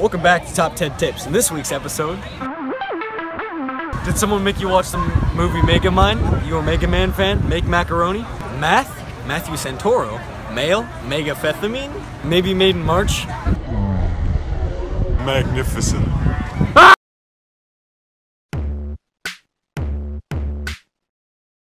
Welcome back to Top Ted Tips. In this week's episode, did someone make you watch the movie Megamind? You a Mega Man fan? Make macaroni? Math? Matthew Santoro? Male? Megaphetamine. Maybe made in March? Magnificent.